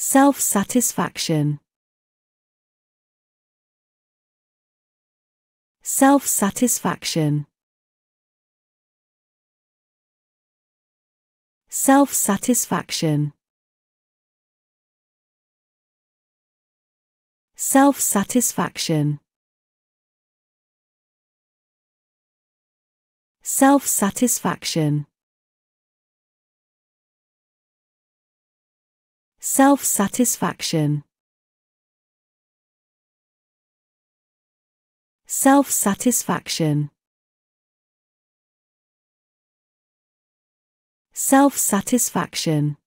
Self-satisfaction. Self-satisfaction. Self-satisfaction. Self-satisfaction. Self-satisfaction. Self-satisfaction. Self-satisfaction. Self-satisfaction.